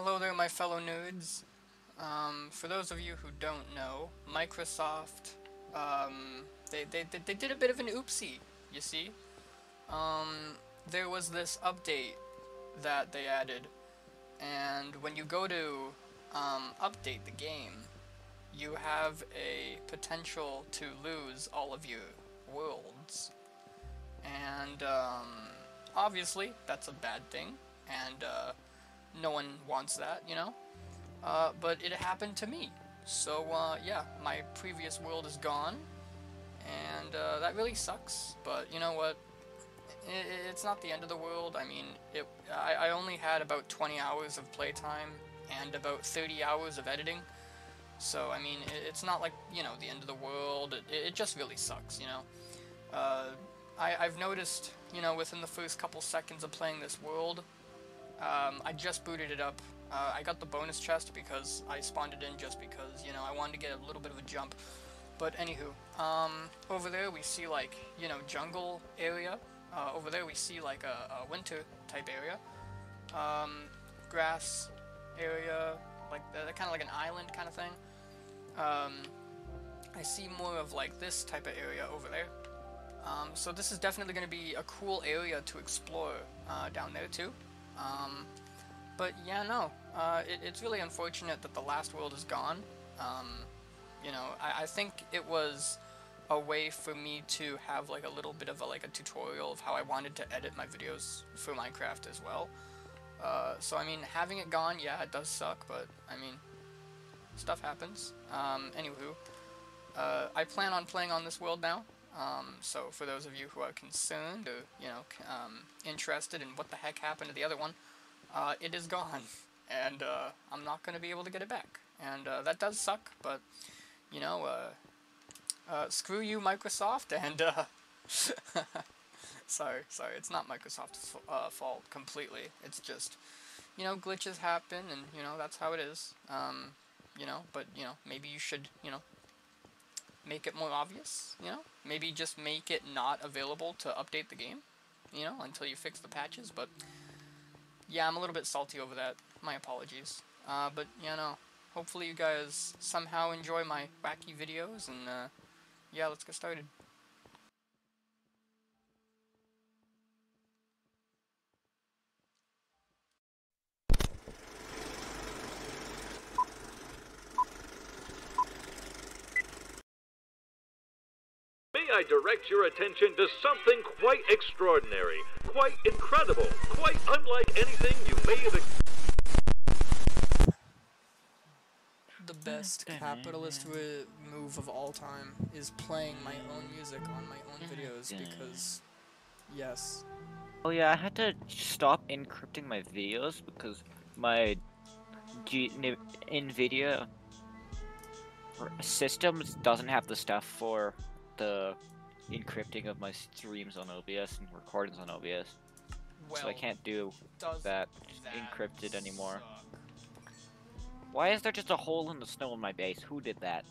Hello there, my fellow nerds. Um, for those of you who don't know, Microsoft, um, they, they, they did a bit of an oopsie, you see? Um, there was this update that they added, and when you go to um, update the game, you have a potential to lose all of your worlds. And um, obviously, that's a bad thing, and uh, no one wants that, you know? Uh, but it happened to me. So, uh, yeah, my previous world is gone, and uh, that really sucks, but you know what? I it's not the end of the world. I mean, it, I, I only had about 20 hours of playtime and about 30 hours of editing. So, I mean, it, it's not like, you know, the end of the world. It, it just really sucks, you know? Uh, I, I've noticed, you know, within the first couple seconds of playing this world, um, I just booted it up. Uh, I got the bonus chest because I spawned it in just because, you know, I wanted to get a little bit of a jump. But anywho, um, over there we see like, you know, jungle area. Uh, over there we see like a, a winter type area. Um, grass area, like uh, kind of like an island kind of thing. Um, I see more of like this type of area over there. Um, so this is definitely going to be a cool area to explore uh, down there too. Um, but yeah, no, uh, it, it's really unfortunate that the last world is gone. Um, you know, I, I, think it was a way for me to have like a little bit of a, like a tutorial of how I wanted to edit my videos for Minecraft as well. Uh, so I mean, having it gone, yeah, it does suck, but I mean, stuff happens. Um, anywho, uh, I plan on playing on this world now. Um, so for those of you who are concerned or, you know, um, interested in what the heck happened to the other one, uh, it is gone. And uh, I'm not going to be able to get it back. And uh, that does suck, but, you know, uh, uh, screw you, Microsoft, and, uh, sorry, sorry, it's not Microsoft's fault completely. It's just, you know, glitches happen, and, you know, that's how it is. Um, you know, but, you know, maybe you should, you know, make it more obvious, you know? Maybe just make it not available to update the game, you know, until you fix the patches, but yeah, I'm a little bit salty over that. My apologies. Uh, but, you know, hopefully you guys somehow enjoy my wacky videos, and uh, yeah, let's get started. I direct your attention to something quite extraordinary, quite incredible, quite unlike anything you may have The best capitalist move of all time is playing my own music on my own videos because, yes. Oh yeah, I had to stop encrypting my videos because my G NVIDIA systems doesn't have the stuff for the encrypting of my streams on OBS and recordings on OBS. Well, so I can't do that, that encrypted anymore. Why is there just a hole in the snow in my base? Who did that?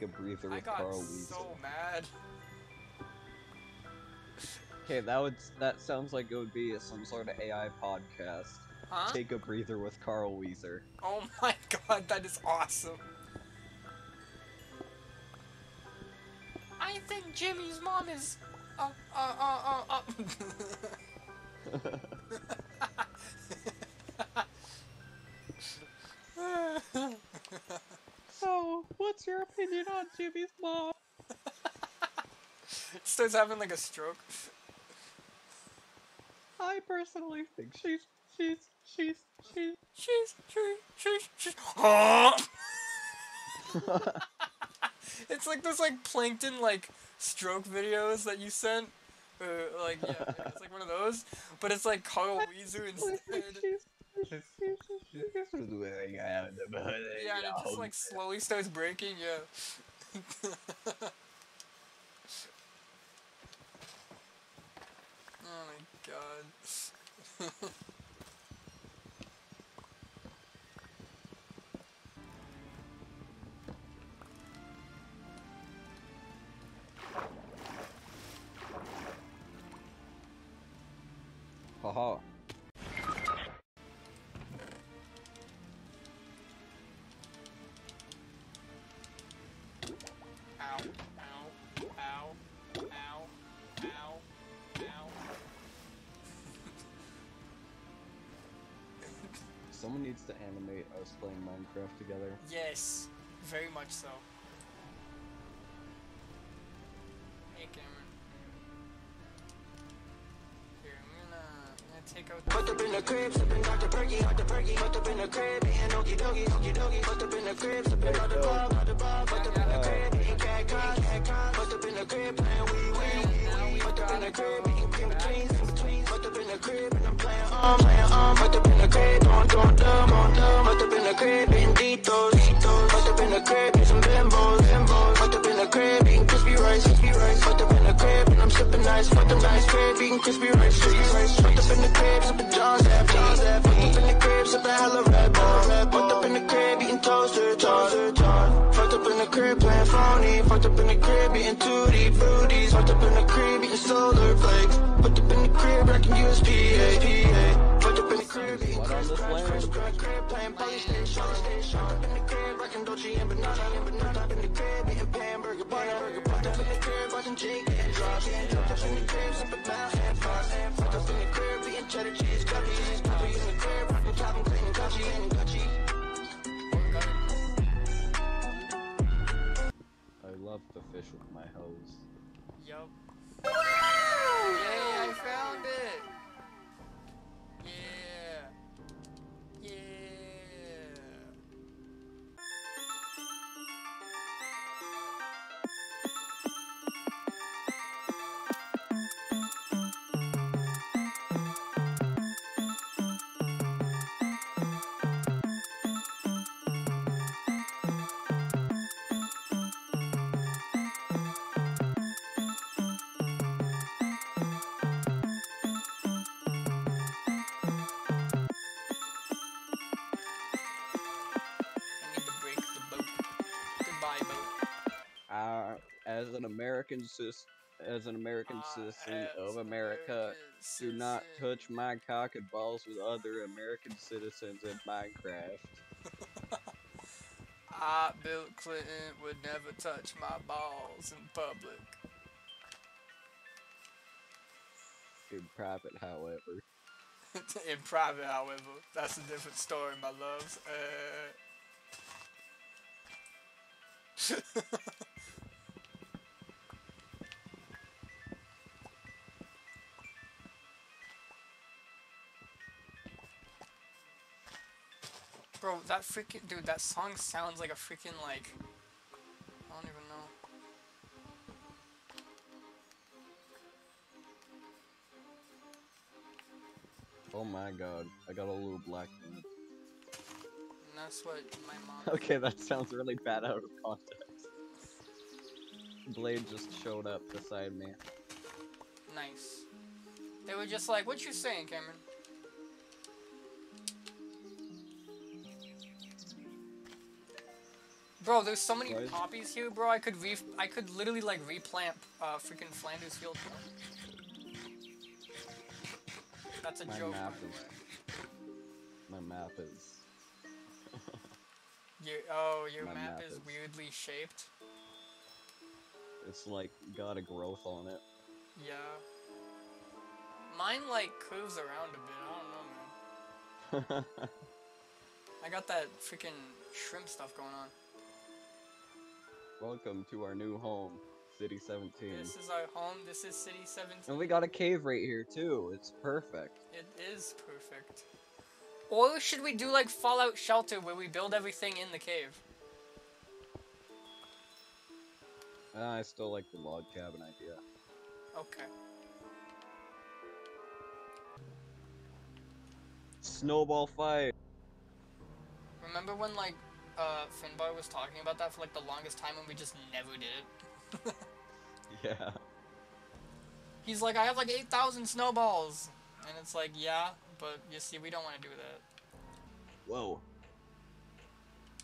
Take a breather with I got Carl so mad. Okay, that would that sounds like it would be some sort of AI podcast. Huh? Take a breather with Carl Wheezer. Oh my god, that is awesome. I think Jimmy's mom is. Uh, uh, uh, uh, uh. what's your opinion on Jimmy's mom? Starts having like a stroke. I personally think she's she's she's she's she's she's she's she's. it's like those like plankton like stroke videos that you sent. Uh, like yeah, it's like one of those, but it's like Wheezer instead. Yeah, and it just like slowly starts breaking. Yeah. oh my god. Someone needs to animate us playing Minecraft together. Yes, very much so. take out Put up in the crib, sipping Dr. Perky, Dr. Perky, put up in the crib, eating okie dokie, okie dokie, put up in the crib, sipping Dr. Bob, Dr. Bob, put up in the crib, eating cat cock, cat cock, put up in the crib, playing wee wee, put up in the crib, eating cream betweens, in betweens, put up in the crib, and I'm playing um, playing um, put up in the crib, on, on, dumb, on, dumb, put up in the crib, eating Ditos, Ditos, put up in the crib, eating some bimbos, bimbos, up in the crib, eating crispy rice, crispy rice, put up in the crib, and I'm sipping nice, them nice crib, eating crispy rice, crispy rice, put up in the crib, sipping John's F, John's F, put up in the crib, sipping hella Red Bull, put up fucked up in the crib, eating tutti fruities, fucked up in the crib, eating solar flakes, put up in the crib, rocking USPA, PA, fucked up in the crib, eating Chris Crack, Chris Crack, crib, playing PlayStation, PlayStation, up in the crib, rocking Dolce and Banana, Banana, up in the crib, eating Pamburger, Pamburger, fucked up in the crib, watching Jake and drops, fucked up in the crib, sipping Mount and Fox, fucked up in the crib, eating cheddar cheese, cookies, cookies in the crib, rocking Calvin and Gucci, and love to fish with my hose. Yup. Wow! Yay, I found it! As an American cis, as an American Uh, citizen of America, American do not touch my cock and balls with other American citizens in Minecraft. I, Bill Clinton, would never touch my balls in public. In private, however. in private, however, that's a different story, my loves. Uh... Bro, that freaking dude, that song sounds like a freaking like I don't even know. Oh my god, I got a little black. And that's what my mom Okay, that sounds really bad out of context. Blade just showed up beside me. Nice. They were just like, what you saying, Cameron? Bro, there's so many Right. poppies here, bro. I could re I could literally like replant uh freaking Flanders Field. That's a My joke. map is- My map is. Your, oh, your map, map is is- weirdly shaped. It's like got a growth on it. Yeah. Mine like curves around a bit. I don't know, man. I got that freaking shrimp stuff going on. Welcome to our new home, City 17. This is our home. This is City 17. And we got a cave right here too. It's perfect. It is perfect. Or should we do like Fallout Shelter where we build everything in the cave? Uh, I still like the log cabin idea. Okay. Snowball fight. Remember when like uh, Finbar was talking about that for like the longest time and we just never did it? yeah. He's like, I have like 8,000 snowballs. And it's like, yeah, but you see, we don't want to do that. Whoa.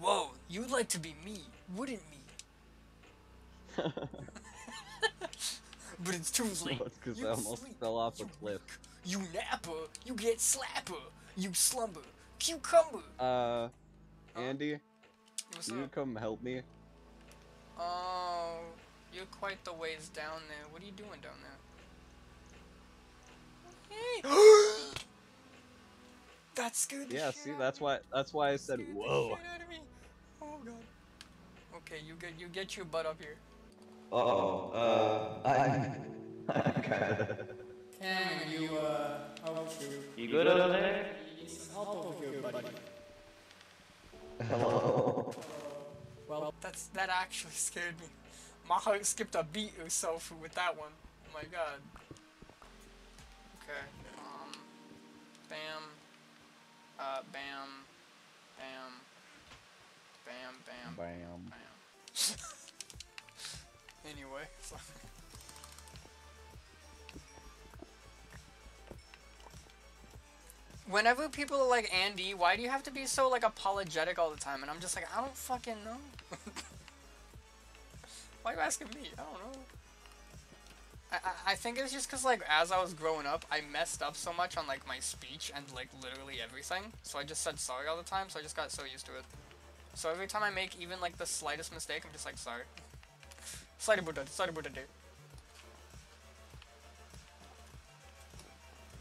Whoa, you'd like to be me, wouldn't me? but it's too late. Because I almost sleep. fell off a cliff. You napper, you get slapper, you slumber, cucumber. Uh, Andy, What's can up? you come help me? Oh, you're quite the ways down there. What are you doing down there? Hey! that scared the Yeah, see, that's why. That's why I said, "Whoa." Oh god. Okay, you get you get your butt up here. Uh oh. Uh, I'm. I'm kinda. Cam, you uh, how you? You good over there? You need some help over here, buddy. Hello. Well, that's that actually scared me. My heart skipped a beat or so with that one. Oh my god. Okay. Um. Bam. Uh. Bam. Bam. Bam. Bam. Bam. Bam. anyway. Whenever people are like, Andy, why do you have to be so, like, apologetic all the time? And I'm just like, I don't fucking know. why are you asking me? I don't know. I, I, I think it's just because, like, as I was growing up, I messed up so much on, like, my speech and, like, literally everything. So I just said sorry all the time, so I just got so used to it. So every time I make even, like, the slightest mistake, I'm just like, sorry. Sorry about that, sorry about.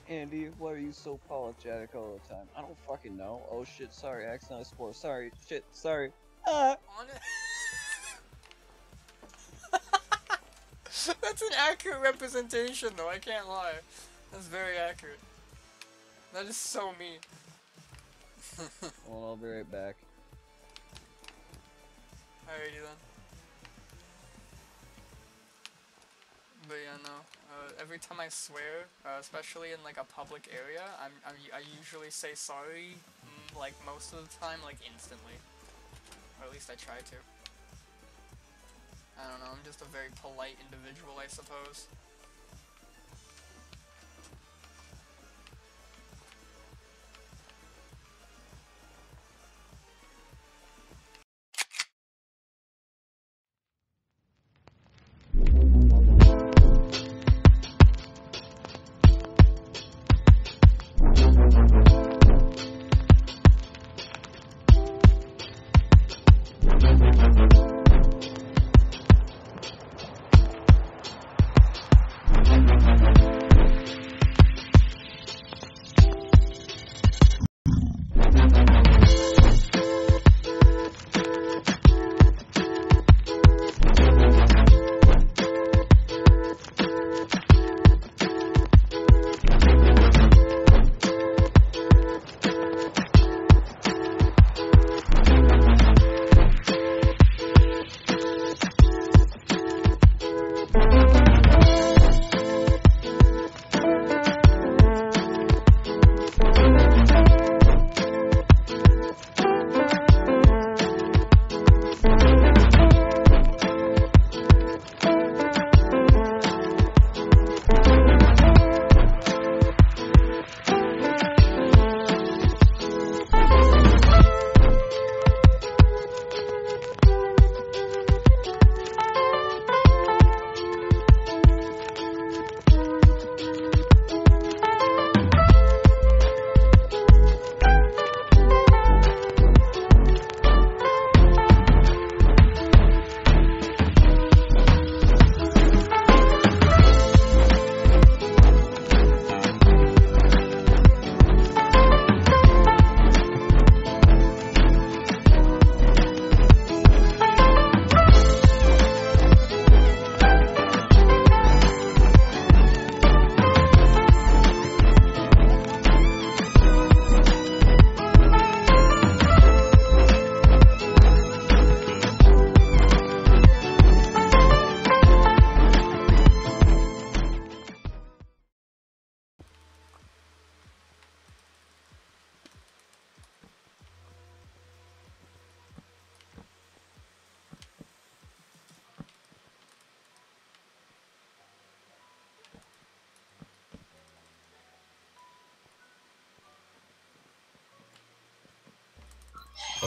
Andy, why are you so apologetic all the time? I don't fucking know. Oh shit, sorry, accident sport. Sorry, shit, sorry. Ah! That's an accurate representation though, I can't lie. That's very accurate. That is so me. well, I'll be right back. Alrighty then. But yeah, no. Uh, every time I swear, uh, especially in like a public area, I'm, I'm I usually say sorry, mm, like most of the time, like instantly, or at least I try to. I don't know. I'm just a very polite individual, I suppose.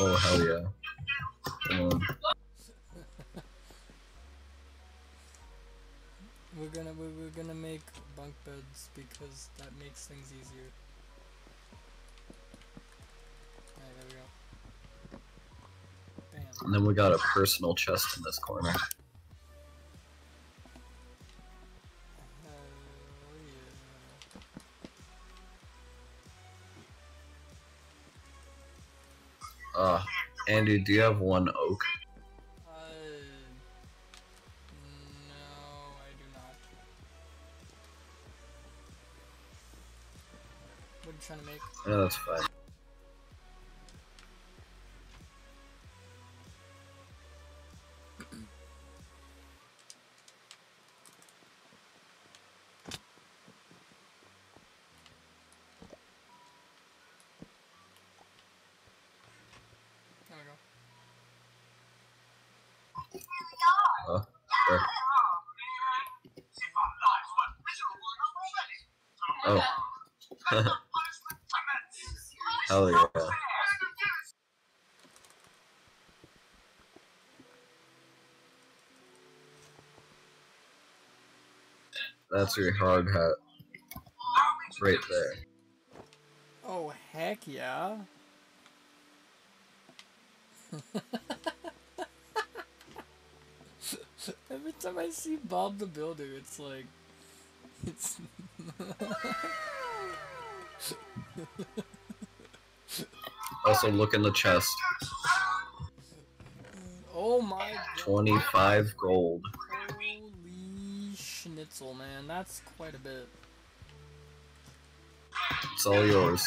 Oh hell yeah. Um, we're gonna we're, we're gonna make bunk beds because that makes things easier. Alright, there we go. Bam. and then we got a personal chest in this corner. Andy, do you have one oak? Uh, no, I do not. What are you trying to make? No, that's fine. Hell yeah. That's your hard hat. Right there. Oh, heck yeah. Every time I see Bob the Builder, it's like. It's. Also, look in the chest. oh my god. 25 gold. Holy schnitzel, man. That's quite a bit. It's all yours.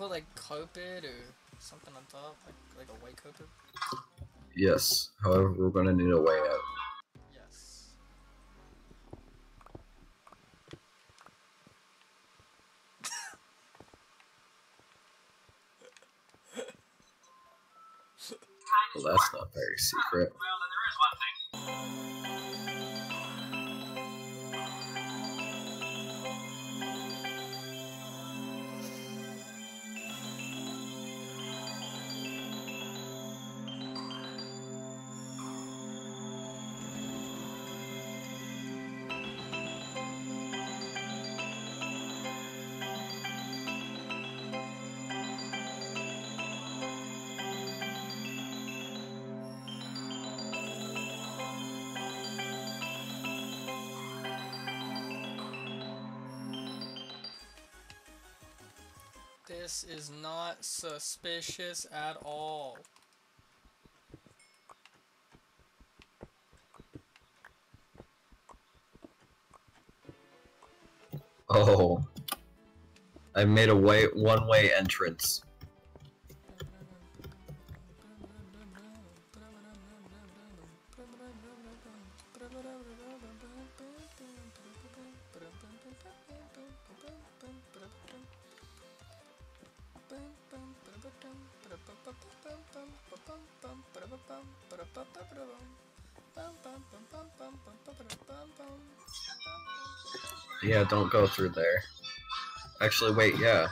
Put like carpet or something on top, like like a white carpet. Yes. However, we're gonna need a way out. Yes. Well, that's not very secret. This is not suspicious at all. Oh. I made a way one-way entrance. Don't go through there. Actually, wait, yeah.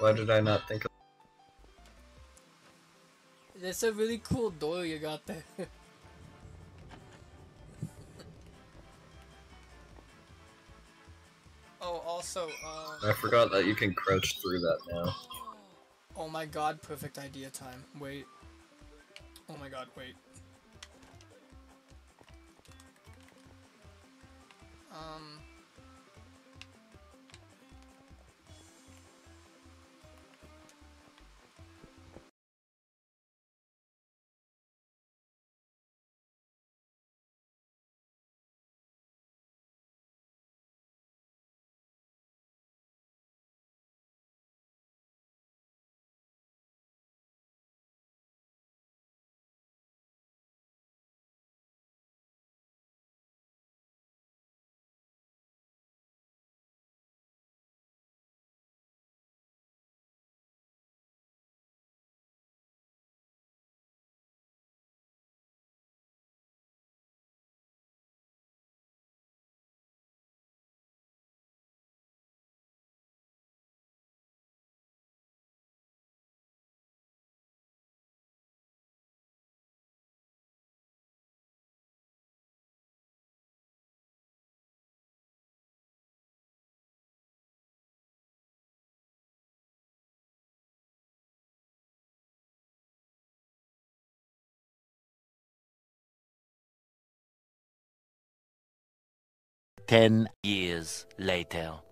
Why did I not think of That's a really cool door you got there. oh, also, uh, I forgot that you can crouch through that now. oh my god, perfect idea time. Wait. Oh my god, wait. Um. Ten years later.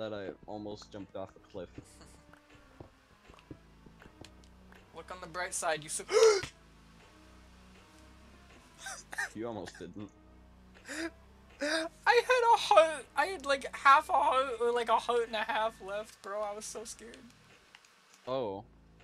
That I almost jumped off a cliff. Look on the bright side, you so- You almost didn't. I had a heart. I had like half a heart or like a heart and a half left, bro. I was so scared. Oh,